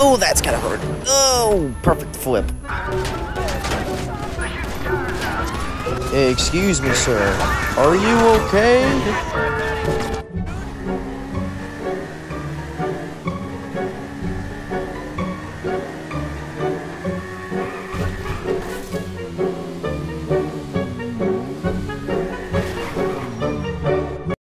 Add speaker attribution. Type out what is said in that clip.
Speaker 1: Oh, that's gotta hurt. Oh, perfect flip. Excuse me, sir. Are you okay?